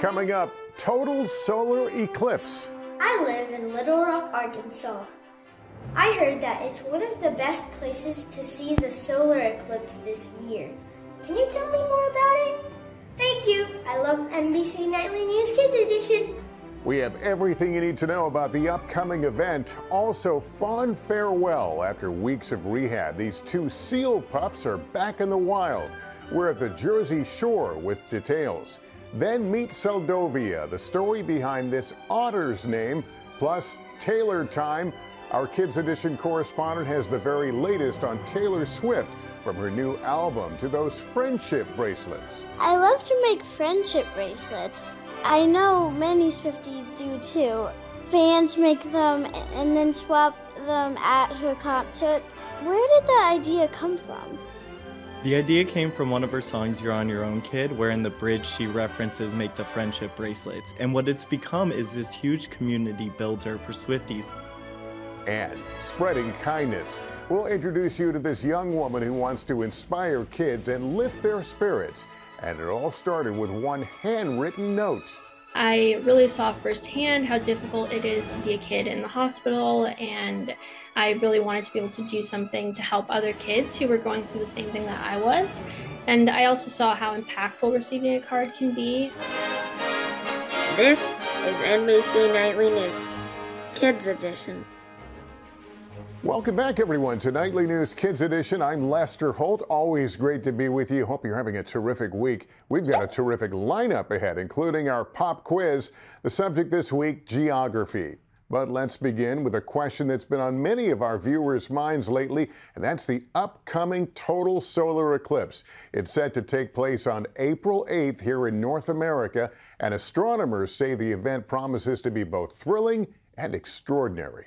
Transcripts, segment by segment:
Coming up, total solar eclipse. I live in Little Rock, Arkansas. I heard that it's one of the best places to see the solar eclipse this year. Can you tell me more about it? Thank you. I love NBC Nightly News Kids Edition. We have everything you need to know about the upcoming event. Also, fond farewell after weeks of rehab. These two seal pups are back in the wild. We're at the Jersey Shore with details. Then meet Seldovia, the story behind this otter's name, plus Taylor time. Our Kids Edition correspondent has the very latest on Taylor Swift from her new album to those friendship bracelets. I love to make friendship bracelets. I know many Swifties do too. Fans make them and then swap them at her concert. Where did the idea come from? The idea came from one of her songs, You're On Your Own Kid, where in the bridge she references Make the Friendship bracelets. And what it's become is this huge community builder for Swifties. And spreading kindness. We'll introduce you to this young woman who wants to inspire kids and lift their spirits. And it all started with one handwritten note. I really saw firsthand how difficult it is to be a kid in the hospital, and I really wanted to be able to do something to help other kids who were going through the same thing that I was. And I also saw how impactful receiving a card can be. This is NBC Nightly News, Kids Edition. Welcome back, everyone, to Nightly News Kids Edition. I'm Lester Holt. Always great to be with you. Hope you're having a terrific week. We've got a terrific lineup ahead, including our pop quiz. The subject this week geography. But let's begin with a question that's been on many of our viewers' minds lately, and that's the upcoming total solar eclipse. It's set to take place on April 8th here in North America, and astronomers say the event promises to be both thrilling and extraordinary.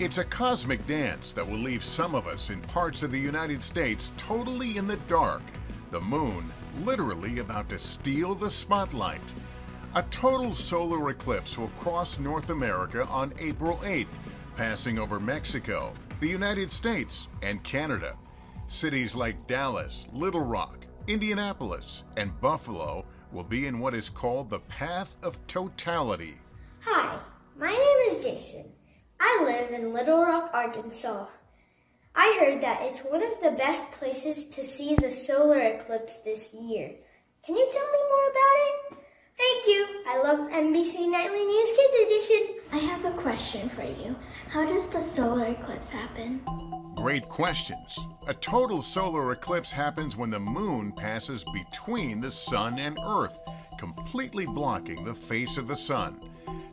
It's a cosmic dance that will leave some of us in parts of the United States totally in the dark. The moon literally about to steal the spotlight. A total solar eclipse will cross North America on April 8th, passing over Mexico, the United States, and Canada. Cities like Dallas, Little Rock, Indianapolis, and Buffalo will be in what is called the path of totality. Hi, my name is Jason. I live in Little Rock, Arkansas. I heard that it's one of the best places to see the solar eclipse this year. Can you tell me more about it? Thank you. I love NBC Nightly News Kids Edition. I have a question for you. How does the solar eclipse happen? Great questions. A total solar eclipse happens when the moon passes between the sun and Earth, completely blocking the face of the sun.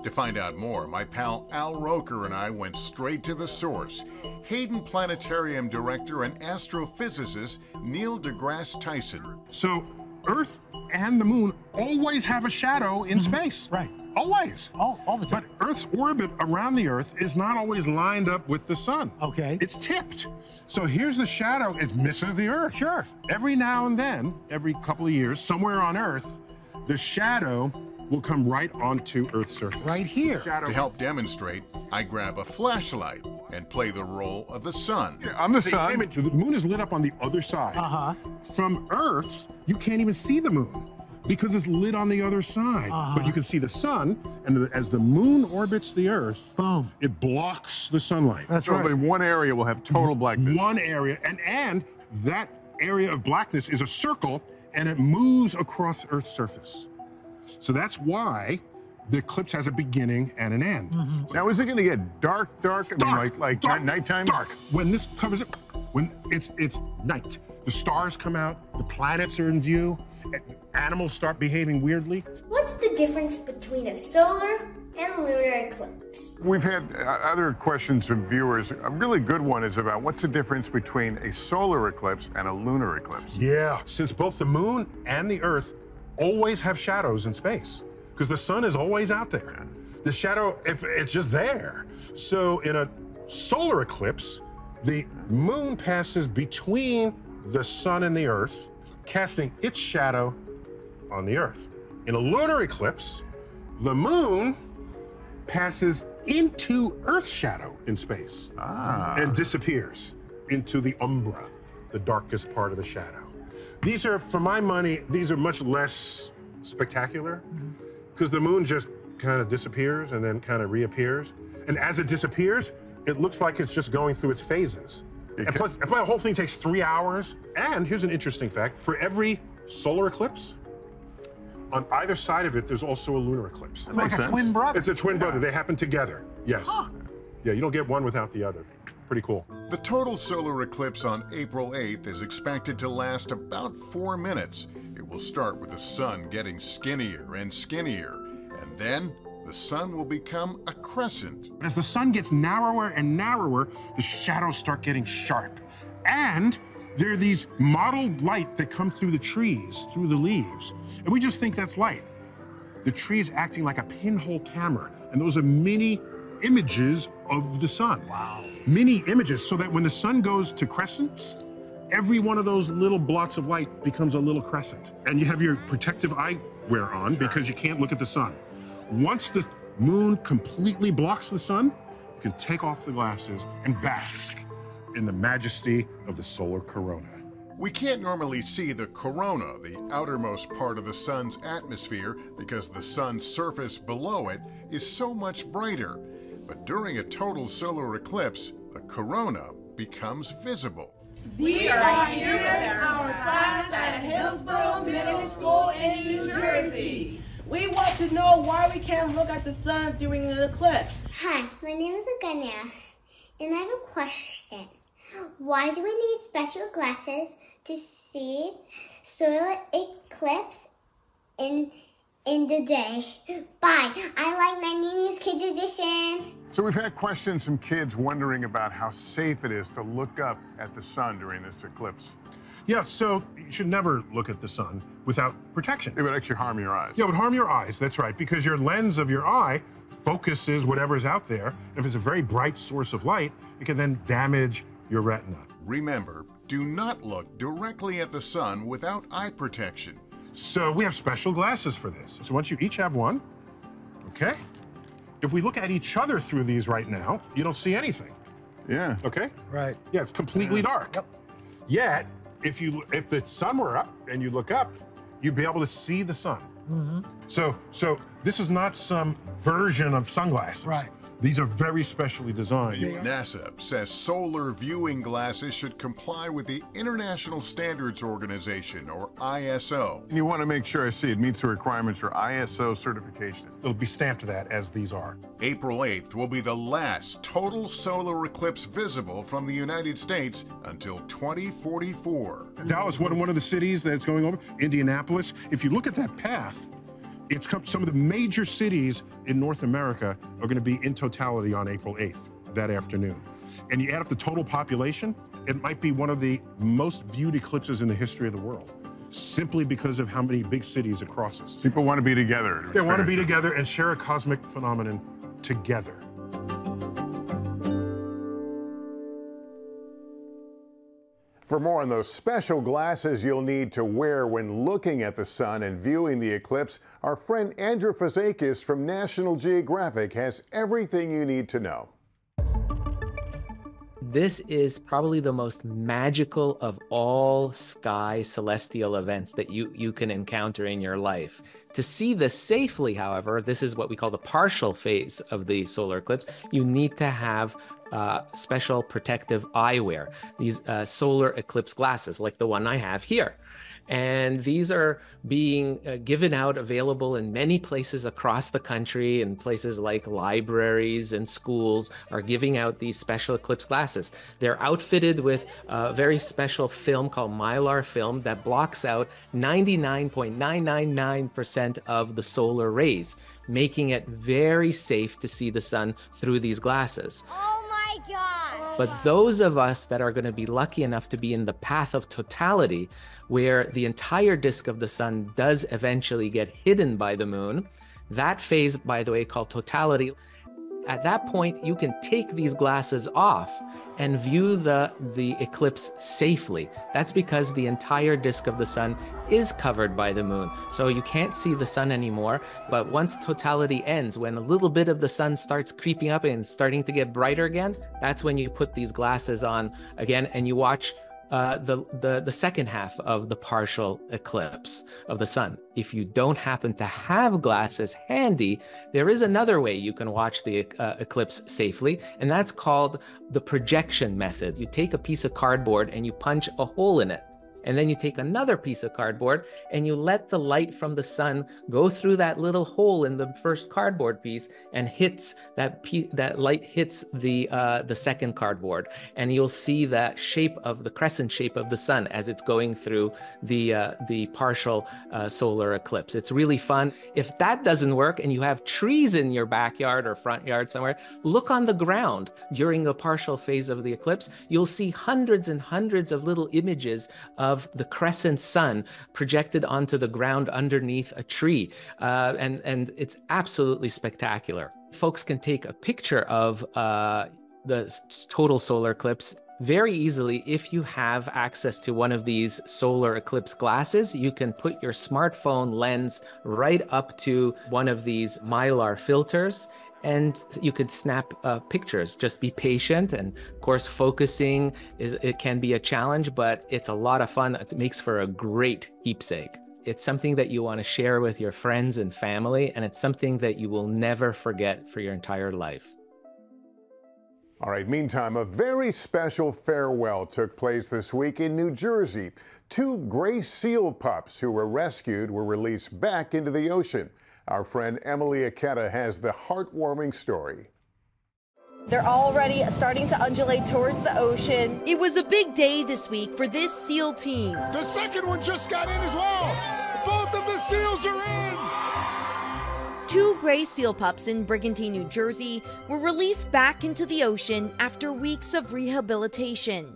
To find out more, my pal Al Roker and I went straight to the source. Hayden Planetarium Director and astrophysicist Neil deGrasse Tyson. So, Earth and the moon always have a shadow in Mm-hmm. space. Right. Always. All, all the time. But Earth's orbit around the Earth is not always lined up with the sun. Okay. It's tipped. So here's the shadow. It misses the Earth. Sure. Every now and then, every couple of years, somewhere on Earth, the shadow will come right onto Earth's surface. right here. Shadow. To help demonstrate, I grab a flashlight and play the role of the sun. I'm the They sun. into- the moon is lit up on the other side. Uh huh. From Earth, you can't even see the moon because it's lit on the other side. Uh-huh. But you can see the sun, and the- as the moon orbits the Earth, Boom. it blocks the sunlight. That's So right. only one area will have total blackness. One area, and and that area of blackness is a circle, and it moves across Earth's surface. So that's why the eclipse has a beginning and an end. Now, is it going to get dark, dark? I mean, like like dark, night- nighttime? Dark. When this covers it, when it's it's night, the stars come out, the planets are in view, animals start behaving weirdly. What's the difference between a solar and lunar eclipse? We've had uh, other questions from viewers. A really good one is about what's the difference between a solar eclipse and a lunar eclipse? Yeah, since both the moon and the Earth always have shadows in space, because the sun is always out there. The shadow, if it's just there. So in a solar eclipse, the moon passes between the sun and the Earth, casting its shadow on the Earth. In a lunar eclipse, the moon passes into Earth's shadow in space Ah. and disappears into the umbra, the darkest part of the shadow. These are, for my money, these are much less spectacular mm-hmm. because the moon just kind of disappears and then kind of reappears. And as it disappears, it looks like it's just going through its phases. And plus, and plus, the whole thing takes three hours. And here's an interesting fact for every solar eclipse, on either side of it, there's also a lunar eclipse. That Like a sense. twin brother. It's a twin brother. They happen together. Yes. Yeah, you don't get one without the other. Pretty cool. The total solar eclipse on April 8th is expected to last about four minutes. It will start with the sun getting skinnier and skinnier, and then the sun will become a crescent. As the sun gets narrower and narrower, the shadows start getting sharp. And there are these mottled light that come through the trees, through the leaves. And we just think that's light. The tree is acting like a pinhole camera, and those are mini images of the sun. Wow. Mini images, so that when the sun goes to crescents, every one of those little blots of light becomes a little crescent. And you have your protective eyewear on because you can't look at the sun. Once the moon completely blocks the sun, you can take off the glasses and bask in the majesty of the solar corona. We can't normally see the corona, the outermost part of the sun's atmosphere, because the sun's surface below it is so much brighter. But during a total solar eclipse, the corona becomes visible. We are here in our class at Hillsborough Middle School in New Jersey. We want to know why we can't look at the sun during an eclipse. Hi, my name is Aganya, and I have a question. Why do we need special glasses to see solar eclipse in in the day? Bye. I like my Nini's Kids Edition. So we've had questions from kids wondering about how safe it is to look up at the sun during this eclipse. Yeah, so you should never look at the sun without protection. It would actually harm your eyes. Yeah, it would harm your eyes, that's right, because your lens of your eye focuses whatever's out there. If it's a very bright source of light, it can then damage your retina. Remember, do not look directly at the sun without eye protection. So we have special glasses for this. So once you each have one, okay? If we look at each other through these right now, you don't see anything. Yeah. Okay? Right. Yeah, it's completely Yeah. dark. Yep. Yet, if you if the sun were up and you look up, you'd be able to see the sun. Mm-hmm. So so this is not some version of sunglasses. Right. These are very specially designed. NASA says solar viewing glasses should comply with the International Standards Organization, or ISO. And you want to make sure I see it meets the requirements for ISO certification. It'll be stamped that as these are. April 8th will be the last total solar eclipse visible from the United States until 2044. Dallas, one, one of the cities that's going over, Indianapolis. If you look at that path, it's come, some of the major cities in North America are going to be in totality on April 8th, that afternoon. And you add up the total population, it might be one of the most viewed eclipses in the history of the world, simply because of how many big cities it crosses. People want to be together. They want to be together and share a cosmic phenomenon together. For more on those special glasses you'll need to wear when looking at the sun and viewing the eclipse, our friend Andrew Fazekas from National Geographic has everything you need to know. This is probably the most magical of all sky celestial events that you, you can encounter in your life. To see this safely, however, this is what we call the partial phase of the solar eclipse. You need to have uh, special protective eyewear, these uh, solar eclipse glasses, like the one I have here. And these are being uh, given out, available in many places across the country, and places like libraries and schools are giving out these special eclipse glasses. They're outfitted with a very special film called Mylar film that blocks out 99.999% of the solar rays, making it very safe to see the sun through these glasses. Oh my god! But those of us that are going to be lucky enough to be in the path of totality, where the entire disk of the sun does eventually get hidden by the moon, that phase, by the way, called totality. At that point, you can take these glasses off and view the, the eclipse safely. That's because the entire disk of the sun is covered by the moon. So you can't see the sun anymore. But once totality ends, when a little bit of the sun starts creeping up and starting to get brighter again, that's when you put these glasses on again and you watch uh, the, the, the second half of the partial eclipse of the sun. If you don't happen to have glasses handy, there is another way you can watch the uh, eclipse safely, and that's called the projection method. You take a piece of cardboard and you punch a hole in it. And then you take another piece of cardboard and you let the light from the sun go through that little hole in the first cardboard piece and hits that pe- that light hits the uh, the second cardboard, and you'll see that shape of the crescent shape of the sun as it's going through the uh, the partial uh, solar eclipse. It's really fun. If that doesn't work and you have trees in your backyard or front yard somewhere, look on the ground during the partial phase of the eclipse. You'll see hundreds and hundreds of little images of of the crescent sun projected onto the ground underneath a tree. Uh, and, and it's absolutely spectacular. Folks can take a picture of uh, the total solar eclipse very easily if you have access to one of these solar eclipse glasses you can put your smartphone lens right up to one of these mylar filters and you could snap uh, pictures. Just be patient, and of course, focusing is it can be a challenge, but it's a lot of fun. It makes for a great keepsake. It's something that you want to share with your friends and family, and it's something that you will never forget for your entire life. All right, meantime, a very special farewell took place this week in New Jersey. Two gray seal pups who were rescued were released back into the ocean. Our friend Emily Ikeda has the heartwarming story. They're already starting to undulate towards the ocean. It was a big day this week for this SEAL team. The second one just got in as well. Both of the SEALs are in. Two gray seal pups in Brigantine, New Jersey were released back into the ocean after weeks of rehabilitation.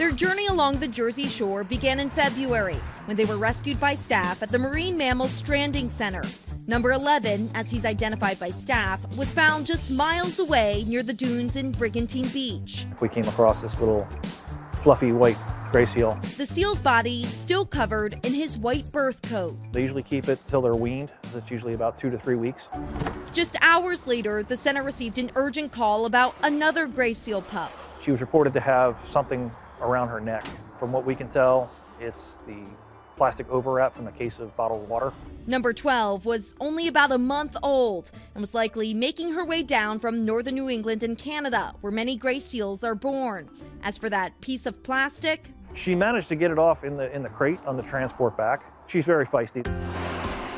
Their journey along the Jersey shore began in February when they were rescued by staff at the Marine Mammal Stranding Center. Number 11, as he's identified by staff, was found just miles away near the dunes in Brigantine Beach. We came across this little fluffy white gray seal. The seal's body still covered in his white birth coat. They usually keep it till they're weaned. That's usually about two to three weeks. Just hours later, the center received an urgent call about another gray seal pup. She was reported to have something around her neck. From what we can tell, it's the plastic overwrap from a case of bottled water. Number 12 was only about a month old and was likely making her way down from northern New England and Canada, where many gray seals are born. As for that piece of plastic, she managed to get it off in the in the crate on the transport back. She's very feisty.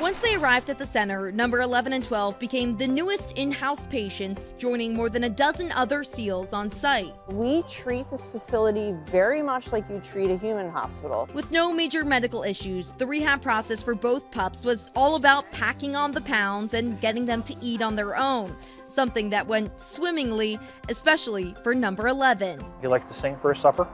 Once they arrived at the center, number 11 and 12 became the newest in house patients, joining more than a dozen other SEALs on site. We treat this facility very much like you treat a human hospital. With no major medical issues, the rehab process for both pups was all about packing on the pounds and getting them to eat on their own. Something that went swimmingly, especially for number 11. He likes to sing for his supper.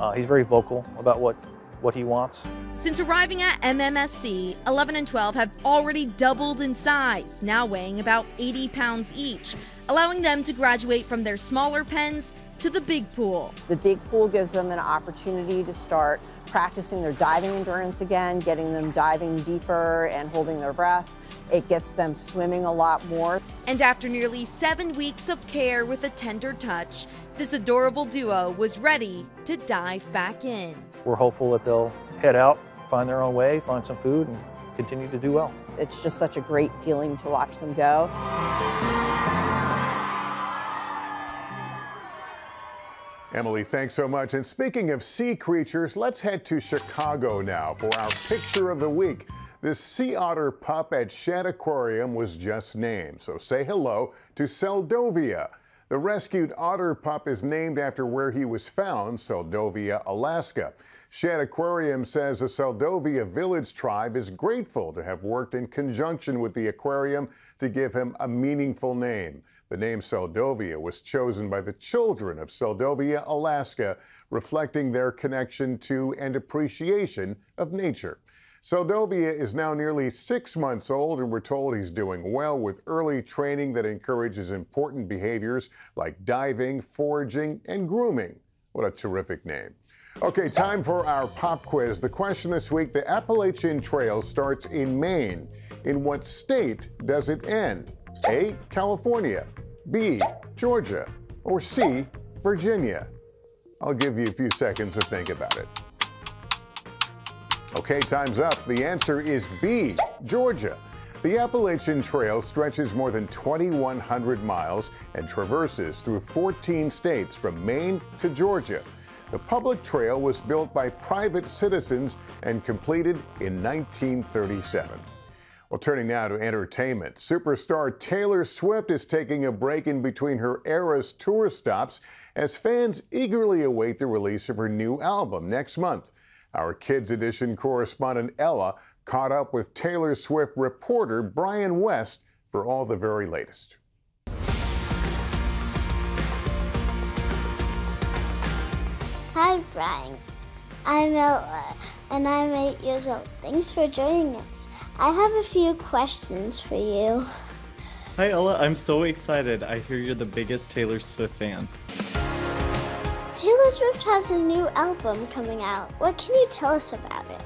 Uh, he's very vocal about what what he wants. Since arriving at MMSC, 11 and 12 have already doubled in size, now weighing about 80 pounds each, allowing them to graduate from their smaller pens to the big pool. The big pool gives them an opportunity to start practicing their diving endurance again, getting them diving deeper and holding their breath. It gets them swimming a lot more. And after nearly seven weeks of care with a tender touch, this adorable duo was ready to dive back in we're hopeful that they'll head out, find their own way, find some food, and continue to do well. It's just such a great feeling to watch them go. Emily, thanks so much. And speaking of sea creatures, let's head to Chicago now for our picture of the week. This sea otter pup at Shedd Aquarium was just named, so say hello to Seldovia. The rescued otter pup is named after where he was found, Seldovia, Alaska. Shedd Aquarium says the Seldovia village tribe is grateful to have worked in conjunction with the aquarium to give him a meaningful name. The name Seldovia was chosen by the children of Seldovia, Alaska, reflecting their connection to and appreciation of nature. Seldovia is now nearly six months old, and we're told he's doing well with early training that encourages important behaviors like diving, foraging, and grooming. What a terrific name. Okay, time for our pop quiz. The question this week the Appalachian Trail starts in Maine. In what state does it end? A. California, B. Georgia, or C. Virginia? I'll give you a few seconds to think about it. Okay, time's up. The answer is B, Georgia. The Appalachian Trail stretches more than 2,100 miles and traverses through 14 states from Maine to Georgia. The public trail was built by private citizens and completed in 1937. Well, turning now to entertainment. Superstar Taylor Swift is taking a break in between her Eras tour stops as fans eagerly await the release of her new album next month. Our Kids Edition correspondent Ella caught up with Taylor Swift reporter Bryan West for all the very latest. Hi, Bryan. I'm Ella, and I'm eight years old. Thanks for joining us. I have a few questions for you. Hi, Ella. I'm so excited. I hear you're the biggest Taylor Swift fan. Taylor Swift has a new album coming out. What can you tell us about it?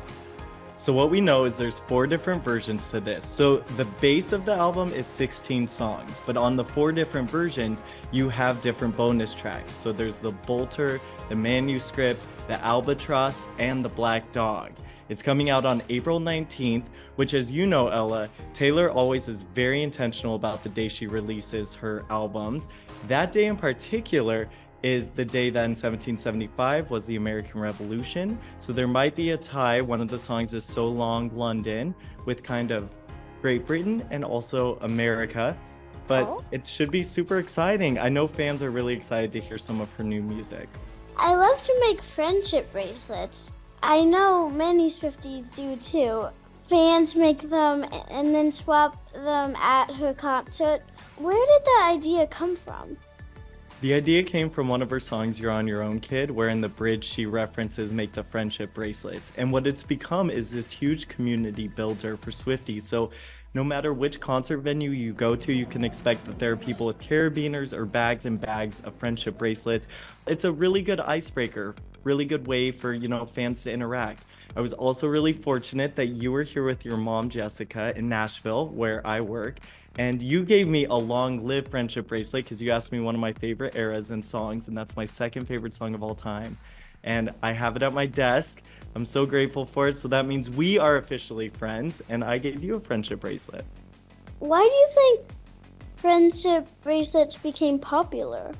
So what we know is there's four different versions to this. So the base of the album is 16 songs, but on the four different versions, you have different bonus tracks. So there's the Bolter, the Manuscript, the Albatross, and the Black Dog. It's coming out on April 19th, which as you know, Ella, Taylor always is very intentional about the day she releases her albums. That day in particular is the day that in 1775 was the American Revolution. So there might be a tie. One of the songs is So Long London with kind of Great Britain and also America. But oh. it should be super exciting. I know fans are really excited to hear some of her new music. I love to make friendship bracelets. I know many Swifties do too. Fans make them and then swap them at her concert. Where did the idea come from? The idea came from one of her songs, You're on Your Own Kid, where in the bridge she references Make the Friendship bracelets. And what it's become is this huge community builder for Swifties. So no matter which concert venue you go to, you can expect that there are people with carabiners or bags and bags of friendship bracelets. It's a really good icebreaker, really good way for, you know, fans to interact. I was also really fortunate that you were here with your mom, Jessica, in Nashville, where I work. And you gave me a long live friendship bracelet because you asked me one of my favorite eras and songs, and that's my second favorite song of all time. And I have it at my desk. I'm so grateful for it. So that means we are officially friends, and I gave you a friendship bracelet. Why do you think friendship bracelets became popular?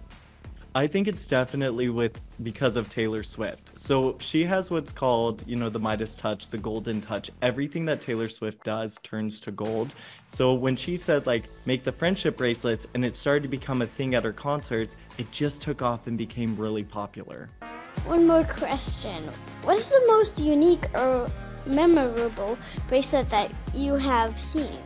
I think it's definitely with because of Taylor Swift. So she has what's called, you know, the Midas touch, the golden touch. Everything that Taylor Swift does turns to gold. So when she said like make the friendship bracelets and it started to become a thing at her concerts, it just took off and became really popular. One more question. What's the most unique or memorable bracelet that you have seen?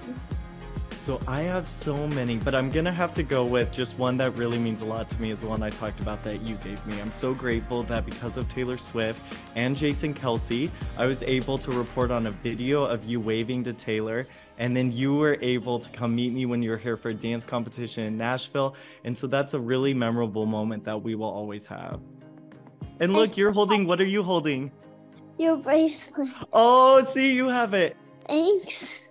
So I have so many, but I'm gonna have to go with just one that really means a lot to me is the one I talked about that you gave me. I'm so grateful that because of Taylor Swift and Jason Kelce, I was able to report on a video of you waving to Taylor and then you were able to come meet me when you were here for a dance competition in Nashville. And so that's a really memorable moment that we will always have. And look, you're holding, what are you holding? Your bracelet. Oh, see, you have it. Thanks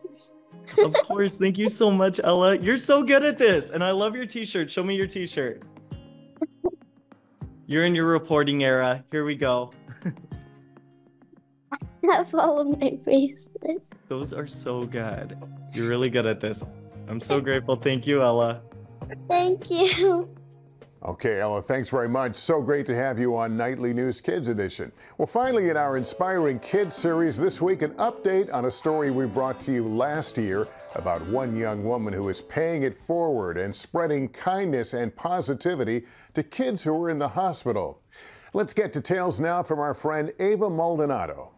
of course. Thank you so much, Ella. You're so good at this. And I love your t shirt. Show me your t shirt. You're in your reporting era. Here we go. All of my bracelets. Those are so good. You're really good at this. I'm so grateful. Thank you, Ella. Thank you. Okay, Ella, thanks very much. So great to have you on Nightly News Kids Edition. Well, finally, in our Inspiring Kids series this week, an update on a story we brought to you last year about one young woman who is paying it forward and spreading kindness and positivity to kids who are in the hospital. Let's get details now from our friend Ava Maldonado.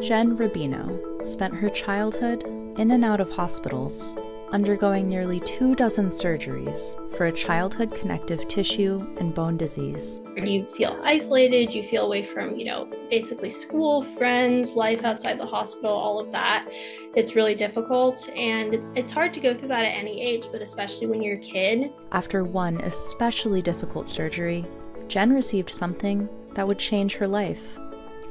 Jen Rubino spent her childhood in and out of hospitals undergoing nearly two dozen surgeries for a childhood connective tissue and bone disease. You feel isolated, you feel away from, you know, basically school, friends, life outside the hospital, all of that. It's really difficult and it's, hard to go through that at any age, but especially when you're a kid. After one especially difficult surgery, Jen received something that would change her life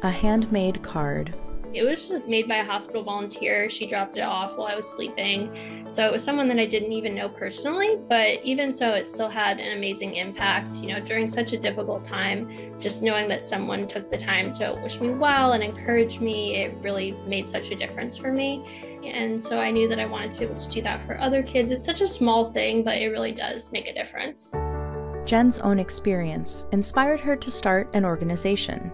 a handmade card It was made by a hospital volunteer. She dropped it off while I was sleeping. So it was someone that I didn't even know personally, but even so, it still had an amazing impact. You know, during such a difficult time, just knowing that someone took the time to wish me well and encourage me, it really made such a difference for me. And so I knew that I wanted to be able to do that for other kids. It's such a small thing, but it really does make a difference. Jen's own experience inspired her to start an organization,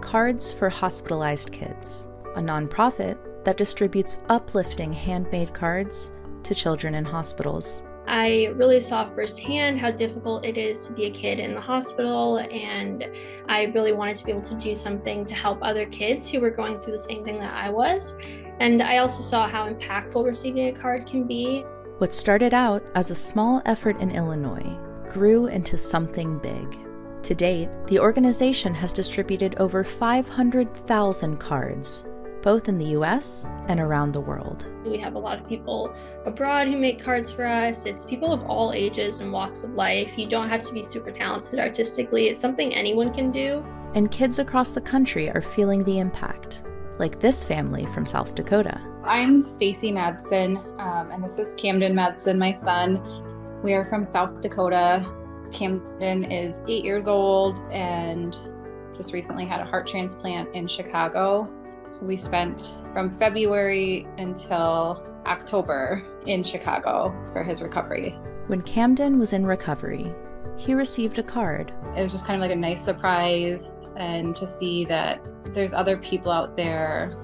Cards for Hospitalized Kids a nonprofit that distributes uplifting handmade cards to children in hospitals. I really saw firsthand how difficult it is to be a kid in the hospital, and I really wanted to be able to do something to help other kids who were going through the same thing that I was. And I also saw how impactful receiving a card can be. What started out as a small effort in Illinois grew into something big. To date, the organization has distributed over 500,000 cards both in the US and around the world. We have a lot of people abroad who make cards for us. It's people of all ages and walks of life. You don't have to be super talented artistically, it's something anyone can do. And kids across the country are feeling the impact, like this family from South Dakota. I'm Stacy Madsen, um, and this is Camden Madsen, my son. We are from South Dakota. Camden is eight years old and just recently had a heart transplant in Chicago. So we spent from February until October in Chicago for his recovery. When Camden was in recovery, he received a card. It was just kind of like a nice surprise and to see that there's other people out there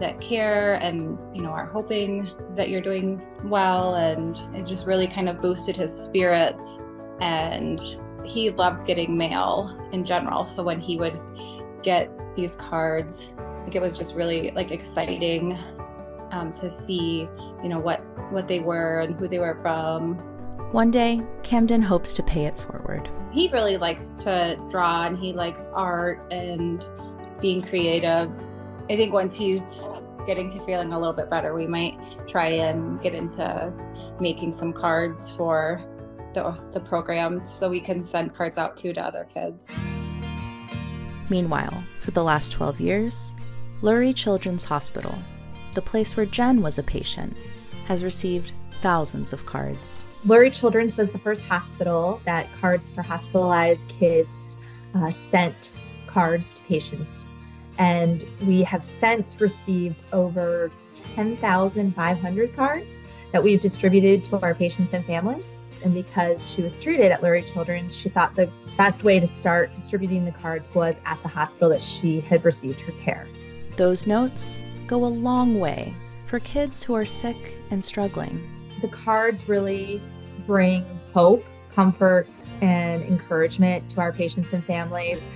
that care and you know are hoping that you're doing well and it just really kind of boosted his spirits and he loved getting mail in general so when he would get these cards think it was just really like exciting um, to see, you know, what what they were and who they were from. One day, Camden hopes to pay it forward. He really likes to draw and he likes art and just being creative. I think once he's getting to feeling a little bit better, we might try and get into making some cards for the, the program so we can send cards out to to other kids. Meanwhile, for the last 12 years, Lurie Children's Hospital, the place where Jen was a patient, has received thousands of cards. Lurie Children's was the first hospital that Cards for Hospitalized Kids uh, sent cards to patients. And we have since received over 10,500 cards that we've distributed to our patients and families. And because she was treated at Lurie Children's, she thought the best way to start distributing the cards was at the hospital that she had received her care. Those notes go a long way for kids who are sick and struggling. The cards really bring hope, comfort, and encouragement to our patients and families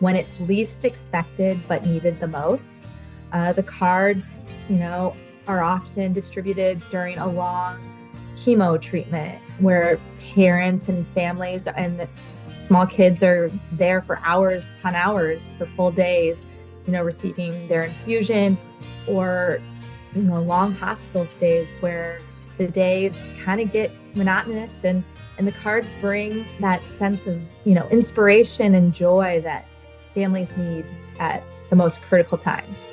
when it's least expected but needed the most. Uh, the cards, you know, are often distributed during a long chemo treatment where parents and families and small kids are there for hours upon hours for full days you know, receiving their infusion or, you know, long hospital stays where the days kind of get monotonous and, and the cards bring that sense of, you know, inspiration and joy that families need at the most critical times.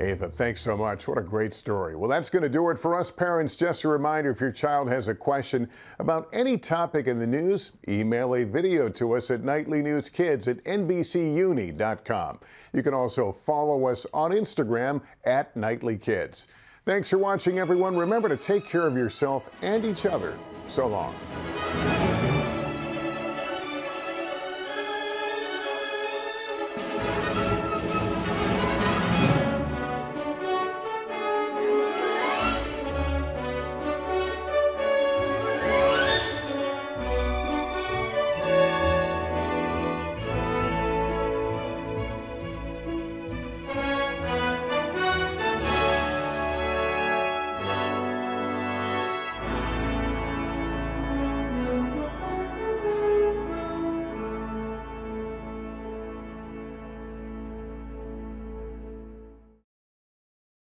Ava, thanks so much. What a great story. Well, that's going to do it for us parents. Just a reminder if your child has a question about any topic in the news, email a video to us at nightlynewskids at nbcuni.com. You can also follow us on Instagram at nightlykids. Thanks for watching, everyone. Remember to take care of yourself and each other. So long.